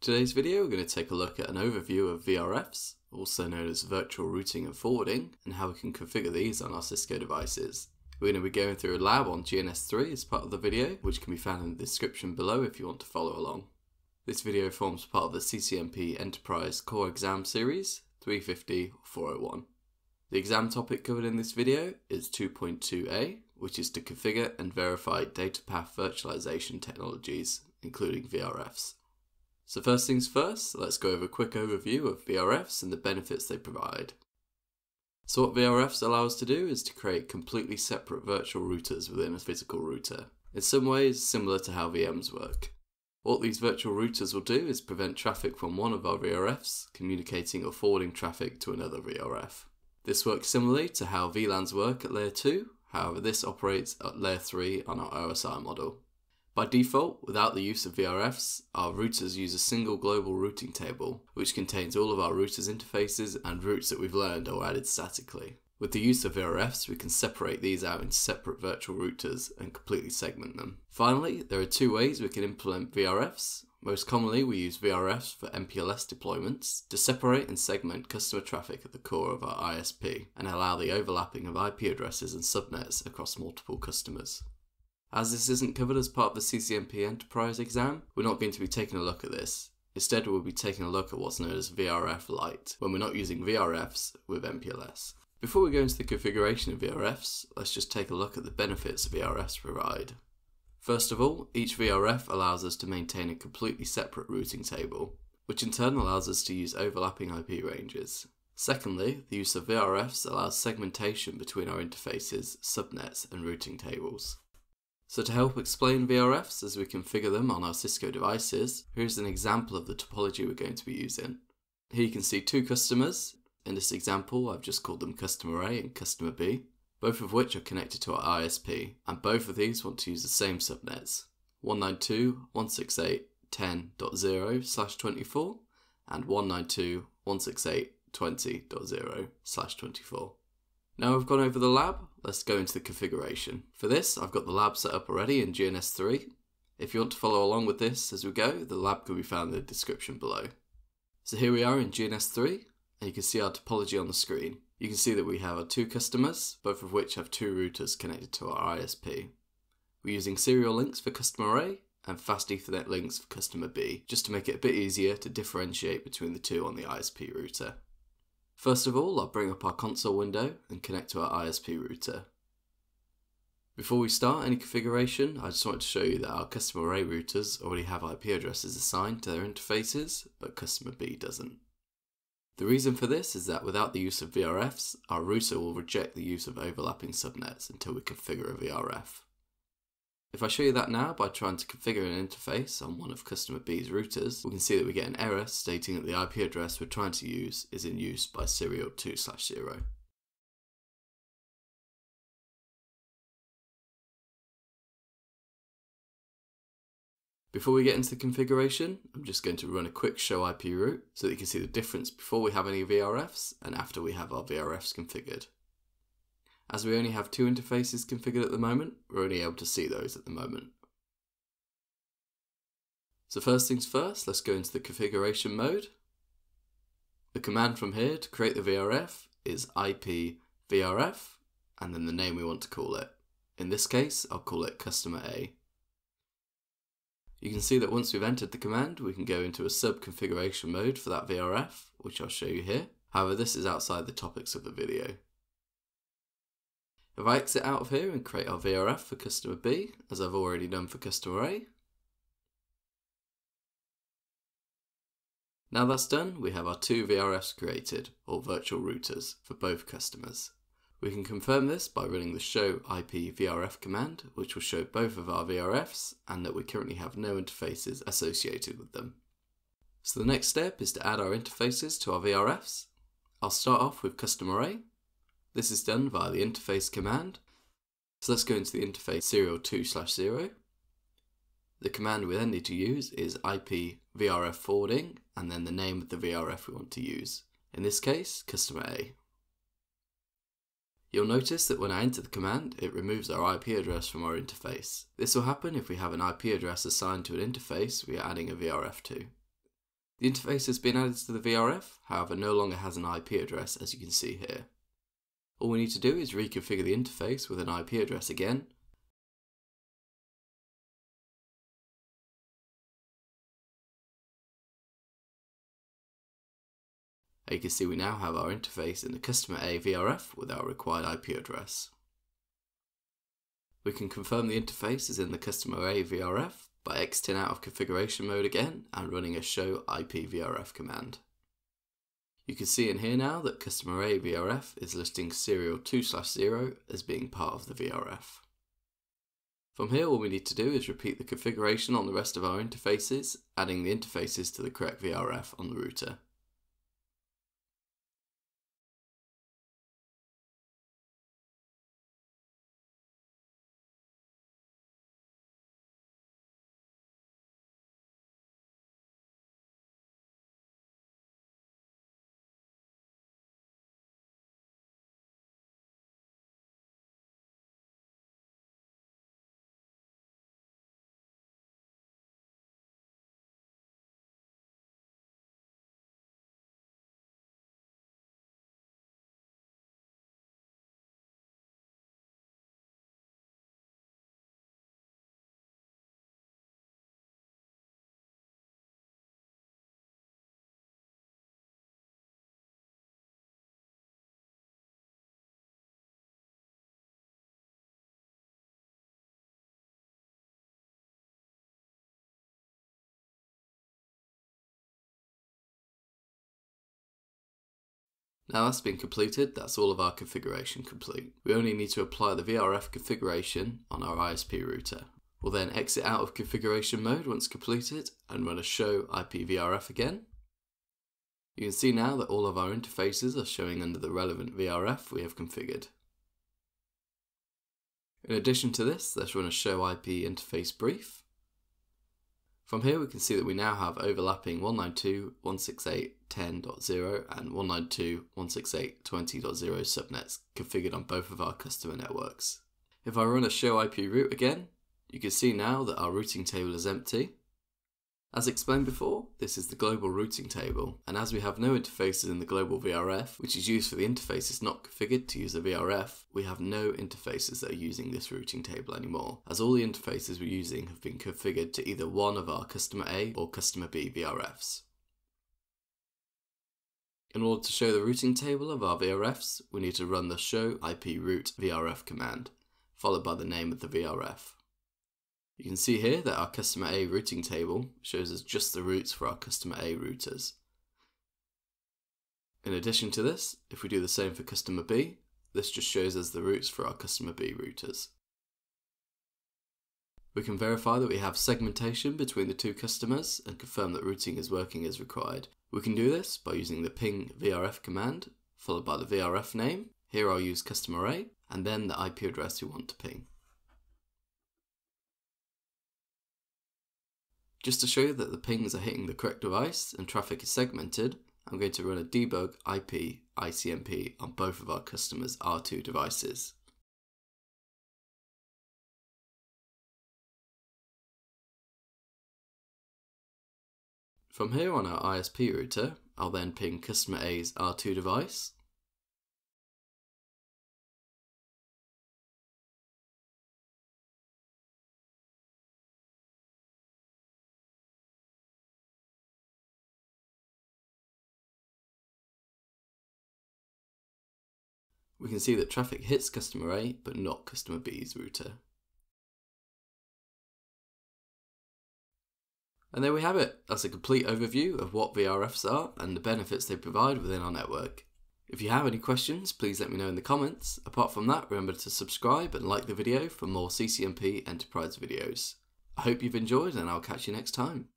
Today's video we're going to take a look at an overview of VRFs, also known as virtual routing and forwarding, and how we can configure these on our Cisco devices. We're going to be going through a lab on GNS3 as part of the video, which can be found in the description below if you want to follow along. This video forms part of the CCNP Enterprise Core Exam Series 350 401. The exam topic covered in this video is 2.2a, which is to configure and verify data path virtualization technologies, including VRFs. So first things first, let's go over a quick overview of VRFs and the benefits they provide. So what VRFs allow us to do is to create completely separate virtual routers within a physical router. In some ways, similar to how VMs work. What these virtual routers will do is prevent traffic from one of our VRFs communicating or forwarding traffic to another VRF. This works similarly to how VLANs work at layer 2, however this operates at layer 3 on our OSI model. By default, without the use of VRFs, our routers use a single global routing table, which contains all of our routers interfaces and routes that we've learned or added statically. With the use of VRFs, we can separate these out into separate virtual routers and completely segment them. Finally, there are two ways we can implement VRFs. Most commonly, we use VRFs for MPLS deployments to separate and segment customer traffic at the core of our ISP and allow the overlapping of IP addresses and subnets across multiple customers. As this isn't covered as part of the CCNP Enterprise exam, we're not going to be taking a look at this. Instead, we'll be taking a look at what's known as VRF Lite, when we're not using VRFs with MPLS. Before we go into the configuration of VRFs, let's just take a look at the benefits VRFs provide. First of all, each VRF allows us to maintain a completely separate routing table, which in turn allows us to use overlapping IP ranges. Secondly, the use of VRFs allows segmentation between our interfaces, subnets, and routing tables. So to help explain VRFs as we configure them on our Cisco devices, here's an example of the topology we're going to be using. Here you can see two customers. In this example, I've just called them customer A and customer B, both of which are connected to our ISP, and both of these want to use the same subnets, 192.168.10.0 slash 24 and 192.168.20.0 slash 24. Now I've gone over the lab, let's go into the configuration. For this, I've got the lab set up already in GNS3. If you want to follow along with this as we go, the lab can be found in the description below. So here we are in GNS3, and you can see our topology on the screen. You can see that we have our two customers, both of which have two routers connected to our ISP. We're using serial links for customer A and fast Ethernet links for customer B, just to make it a bit easier to differentiate between the two on the ISP router. First of all, I'll bring up our console window and connect to our ISP router. Before we start any configuration, I just wanted to show you that our customer A routers already have IP addresses assigned to their interfaces, but customer B doesn't. The reason for this is that without the use of VRFs, our router will reject the use of overlapping subnets until we configure a VRF. If I show you that now by trying to configure an interface on one of customer B's routers, we can see that we get an error stating that the IP address we're trying to use is in use by serial 2 slash 0. Before we get into the configuration, I'm just going to run a quick show IP route so that you can see the difference before we have any VRFs and after we have our VRFs configured. As we only have two interfaces configured at the moment, we're only able to see those at the moment. So first things first, let's go into the configuration mode. The command from here to create the VRF is IP VRF and then the name we want to call it. In this case, I'll call it customer A. You can see that once we've entered the command, we can go into a sub configuration mode for that VRF, which I'll show you here. However, this is outside the topics of the video. If I exit out of here and create our VRF for customer B, as I've already done for customer A, Now that's done, we have our two VRFs created, or virtual routers, for both customers. We can confirm this by running the show IP VRF command, which will show both of our VRFs and that we currently have no interfaces associated with them. So the next step is to add our interfaces to our VRFs. I'll start off with customer A, this is done via the interface command. So let's go into the interface serial 2 slash 0. The command we then need to use is IP VRF forwarding and then the name of the VRF we want to use. In this case, customer A. You'll notice that when I enter the command, it removes our IP address from our interface. This will happen if we have an IP address assigned to an interface we are adding a VRF to. The interface has been added to the VRF, however no longer has an IP address as you can see here. All we need to do is reconfigure the interface with an IP address again, you can see we now have our interface in the customer A VRF with our required IP address. We can confirm the interface is in the customer A VRF by exiting out of configuration mode again and running a show IP VRF command. You can see in here now that customer A VRF is listing serial 2 0 as being part of the VRF. From here all we need to do is repeat the configuration on the rest of our interfaces, adding the interfaces to the correct VRF on the router. Now that's been completed, that's all of our configuration complete. We only need to apply the VRF configuration on our ISP router. We'll then exit out of configuration mode once completed and run a show IP VRF again. You can see now that all of our interfaces are showing under the relevant VRF we have configured. In addition to this, let's run a show IP interface brief. From here we can see that we now have overlapping 192.168.10.0 and 192.168.20.0 subnets configured on both of our customer networks. If I run a show IP route again, you can see now that our routing table is empty as explained before, this is the global routing table, and as we have no interfaces in the global VRF, which is used for the interfaces not configured to use a VRF, we have no interfaces that are using this routing table anymore, as all the interfaces we're using have been configured to either one of our customer A or customer B VRFs. In order to show the routing table of our VRFs, we need to run the show IP route VRF command, followed by the name of the VRF. You can see here that our customer A routing table shows us just the routes for our customer A routers. In addition to this, if we do the same for customer B, this just shows us the routes for our customer B routers. We can verify that we have segmentation between the two customers and confirm that routing is working as required. We can do this by using the ping VRF command, followed by the VRF name. Here I'll use customer A, and then the IP address we want to ping. Just to show you that the pings are hitting the correct device and traffic is segmented, I'm going to run a debug IP ICMP on both of our customers' R2 devices. From here on our ISP router, I'll then ping customer A's R2 device we can see that traffic hits customer A but not customer B's router. And there we have it. That's a complete overview of what VRFs are and the benefits they provide within our network. If you have any questions, please let me know in the comments. Apart from that, remember to subscribe and like the video for more CCNP Enterprise videos. I hope you've enjoyed and I'll catch you next time.